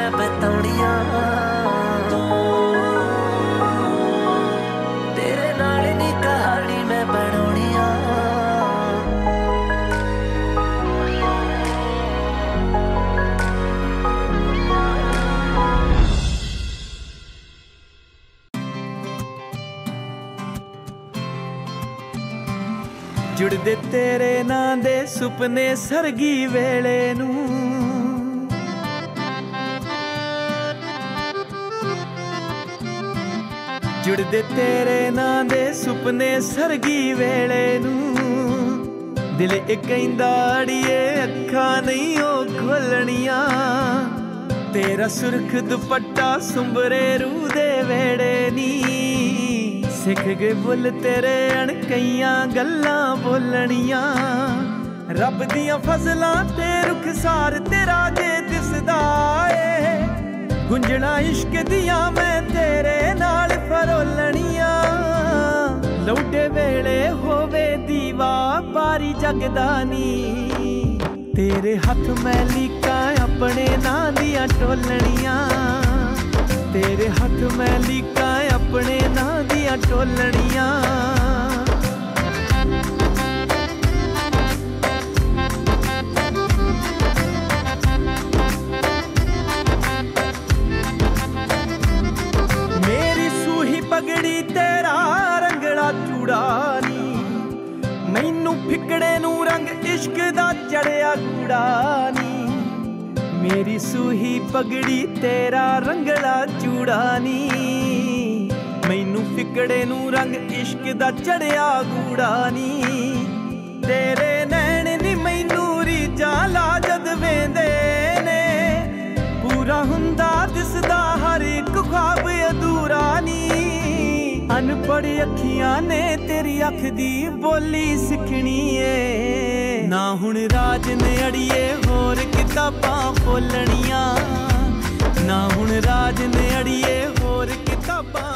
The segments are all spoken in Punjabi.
ਮੈਂ ਬਤਾਉਣੀਆਂ। ਤੇਰੇ ਨਾਲ ਨੀ ਕਹਾਣੀ ਮੈਂ ਬਣਾਉਣੀਆਂ। ਜੁੜਦੇ ਤੇਰੇ ਨਾਂ ਦੇ ਸੁਪਨੇ ਸਰਗੀ ਵੇਲੇ ਨੂੰ। ਜੁੜਦੇ ਤੇਰੇ ਨਾਂ ਦੇ ਸੁਪਨੇ ਸਰਗੀ ਵੇਲੇ ਨੂੰ। ਦਿਲ ਇੱਕ ਕਹਿੰਦਾ, ਅੜੀਏ, ਅੱਖਾਂ ਨਹੀਂ ਉਹ ਖੋਲਣੀਆਂ। ਤੇਰਾ ਸੁਰਖ ਦੁਪੱਟਾ ਸੁੰਬਰੇ ਰੂ ਦੇ ਵੇੜੇ ਨੀ। ਸਿੱਖ ਗਏ ਬੁੱਲ ਤੇਰੇ ਅਣਕਈਆਂ ਗੱਲਾਂ ਬੋਲਣੀਆਂ। ਰੱਬ ਦੀਆਂ ਫਜ਼ਲਾਂ ਤੇ ਰੁਖਸਾਰ ਤੇਰਾ ਜੇ ਦਿਸਦਾ ਏ। ਗੁੰਜਣਾ ਇਸ਼ਕ ਦੀਆਂ ਮੈਂ ਤੇਰੇ ਨਾਲ ਫਰੋਲਣੀਆਂ। ਲੌਟੇ ਵੇਲੇ ਹੋਵੇ ਦੀਵਾ ਪਾਰੀ ਜਗਦਾ ਨੀ ਤੇਰੇ ਹੱਥ ਮੈਂ ਲੀਕਾਂ ਆਪਣੇ ਨਾਂ ਦੀਆਂ ਟੋਲਣੀਆਂ। ਤੇਰੇ ਹੱਥ ਮੈਂ ਲੀਕਾਂ ਆਪਣੇ ਨਾਂ ਦੀਆਂ ਟੋਲਣੀਆਂ। ਰੰਗੜਾ ਨੀ। ਮੈਨੂੰ ਫਿਕੜੇ ਨੂੰ ਰੰਗ ਇਸ਼ਕ ਦਾ ਚੜਿਆ ਕੂੜਾ ਨੀ। ਮੇਰੀ ਸੂਹੀ ਪਗੜੀ ਤੇਰਾ ਰੰਗੜਾ ਚੂੜਾ ਨੀ। ਮੈਨੂੰ ਫਿਕੜੇ ਨੂੰ ਰੰਗ ਇਸ਼ਕ ਦਾ ਚੜਿਆ ਗੂੜਾ ਨੀ। ਤੇਰੇ ਨੈਣ ਨੀ ਮੈਨੂੰ ਰੀਝਾਂ ਲਾ ਜਦ ਵੇਂਦੇ ਨੇ। ਪੂਰਾ ਹੁੰਦਾ ਦਿਸਦਾ ਹਰ ਇੱਕ ਖੁਆਬ ਅਧੂਰਾ ਨੀ। ਅਨਪੜ ਅੱਖੀਆਂ ਨੇ, ਤੇਰੀ ਅੱਖ ਦੀ ਬੋਲੀ ਸਿੱਖਣੀ ਏ। ਨਾ ਹੁਣ ਰਾਜ ਨੇ ਅੜੀਏ ਹੋਰ ਕਿਤਾਬਾਂ ਫੋਲਣੀਆਂ ਨਾ ਹੁਣ ਰਾਜ ਨੇ ਅੜੀਏ ਹੋਰ ਕਿਤਾਬਾਂ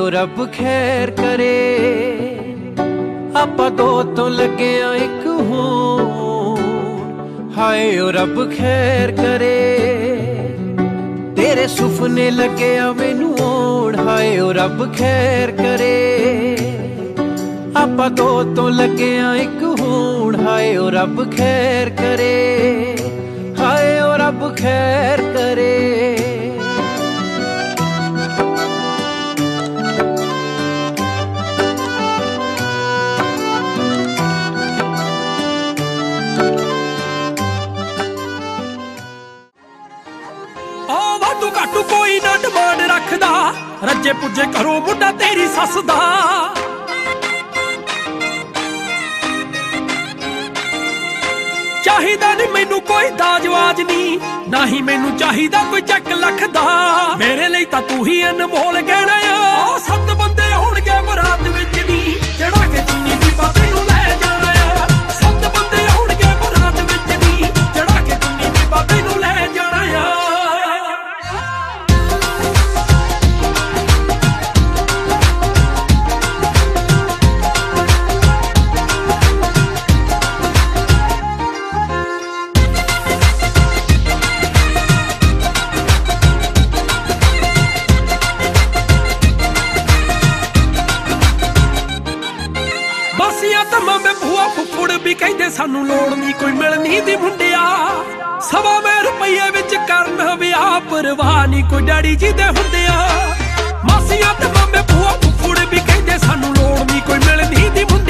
ਓ ਰੱਬ ਖੈਰ ਕਰੇ। ਆਪਾਂ ਦੋ ਤੋਂ ਲੱਗਿਆ ਇੱਕ ਹੋਣ। ਹਾਏ ਓ ਰੱਬ ਖੈਰ ਕਰੇ। ਤੇਰੇ ਸੁਪਨੇ ਲੱਗਿਆ ਮੈਨੂੰ ਓੜ ਹਾਏ ਓ ਰੱਬ ਖੈਰ ਕਰੇ। ਆਪਾਂ ਦੋ ਤੋਂ ਲੱਗਿਆ ਇੱਕ ਹੋਣ। ਹਾਏ ਓ ਰੱਬ ਖੈਰ ਕਰੇ। ਹਾਏ ਓ ਰੱਬ ਖੈਰ ਕਰੇ। ਰੱਜੇ ਪੁੱਜੇ ਘਰੋਂ ਮੁੰਡਾ ਤੇਰੀ ਸੱਸ ਦਾ। ਚਾਹੀਦਾ ਨਹੀਂ ਮੈਨੂੰ ਕੋਈ ਦਾਜਵਾਜ ਨਹੀਂ ਨਾ ਹੀ ਮੈਨੂੰ ਚਾਹੀਦਾ ਕੋਈ ਚੱਕ ਲੱਖ ਦਾ। ਮੇਰੇ ਲਈ ਤਾਂ ਤੂੰ ਹੀ ਅਨਮੋਲ ਗਹਿਣਾ ਆ। ਸੱਤ ਬੰਦੇ ਹੋਣਗੇ ਬਰਾਤ ਵਿੱਚ ਨਹੀਂ ਜਿਹੜਾ ਕਿ ਚੁੰਨੀ ਦੀ ਬਾਬੇ ਨੂੰ ਲੈ ਜਾਣਾ ਆ। ਸੱਤ ਬੰਦੇ ਹੋਣਗੇ ਬਰਾਤ ਵਿੱਚ ਨਹੀਂ ਜਿਹੜਾ ਕਿ ਚੁੰਨੀ ਦੀ ਬਾਬੇ ਨੂੰ ਲੈ ਮੁੰਡਿਆ, ਸਵਾ ਮੈਂ ਰੁਪਈਏ ਵਿੱਚ ਕਰਨ ਵਿਆਹ ਪਰਵਾਹ ਨਹੀਂ ਕੋਈ ਡੈਡੀ ਜੀ ਦੇ ਹੁੰਦਿਆ। ਮਾਸੀਆਂ ਤੇ ਮਾਮੇ ਭੂਆ ਫੁੱਫੜ ਵੀ ਕਹਿੰਦੇ ਸਾਨੂੰ ਲੋੜ ਨਹੀਂ, ਕੋਈ ਮਿਲਣੀ ਦੀ ਮੁੰਡਿਆ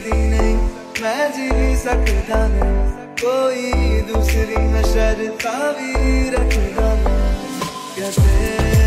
ਸਕਦੀ ਨਹੀਂ, ਮੈਂ ਜੀ ਨਹੀਂ ਸਕਦਾ ਨਹੀਂ। ਕੋਈ ਦੂਸਰੀ ਮੈਂ ਸ਼ਰਤਾਂ ਵੀ ਰੱਖਦਾ ਨਹੀਂ। ਕਿ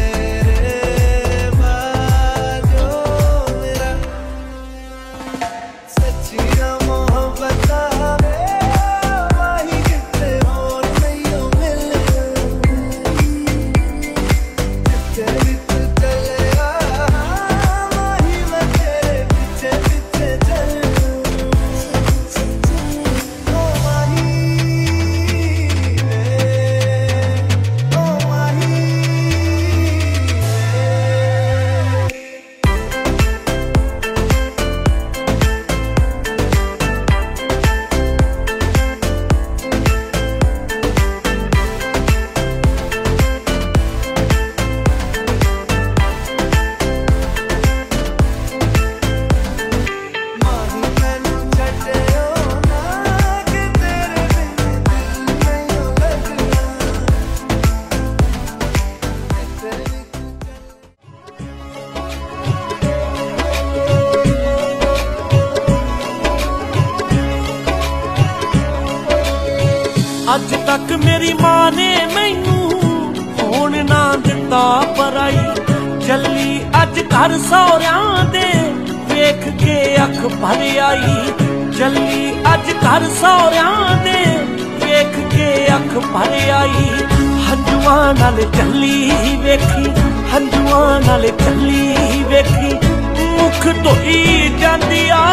ਤੱਕ ਮੇਰੀ ਮਾਂ ਨੇ ਮੈਨੂੰ ਹੋਣ ਨਾ ਦਿੱਤਾ ਪਰਾਈ। ਚੱਲੀ ਅੱਜ ਘਰ ਸੌਰਿਆਂ ਦੇ ਵੇਖ ਕੇ ਅੱਖ ਭਰ ਆਈ। ਚੱਲੀ ਅੱਜ ਘਰ ਸੌਰਿਆਂ ਦੇ ਵੇਖ ਕੇ ਅੱਖ ਭਰ ਆਈ। ਹੰਝੂਆਂ ਨਾਲ ਚੱਲੀ ਵੇਖੀ, ਹੰਝੂਆਂ ਨਾਲ ਚੱਲੀ ਵੇਖੀ। ਮੁਖ ਧੋਈ ਜਾਂਦੀ ਆ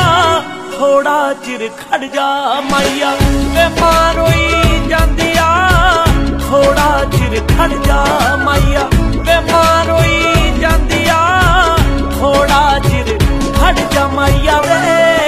ਥੋੜਾ ਚਿਰ ਖੜ ਜਾ ਮਾਈਆ। ਵੇ ਮਾਰੋਈ ਜਾਂਦੀ ਆ ਥੋੜਾ ਚਿਰ ਖੜ ਜਾ ਮਾਈਆ। ਵੇ ਮਾਰੋਈ ਜਾਂਦੀ ਆ ਥੋੜਾ ਚਿਰ ਖੜ ਜਾ ਮਾਈਆ। ਵੇ